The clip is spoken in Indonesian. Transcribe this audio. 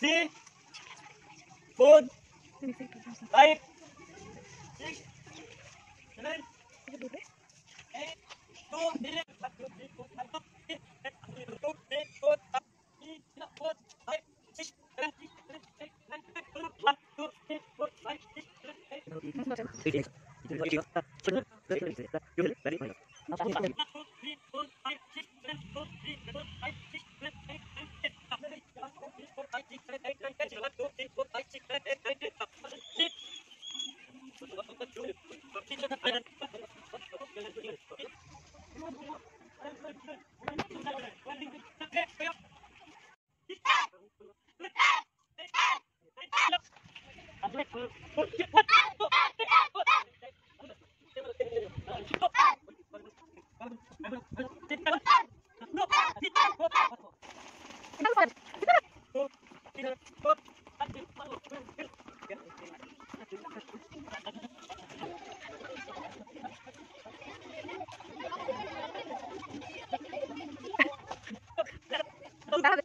Three, four, What? Six,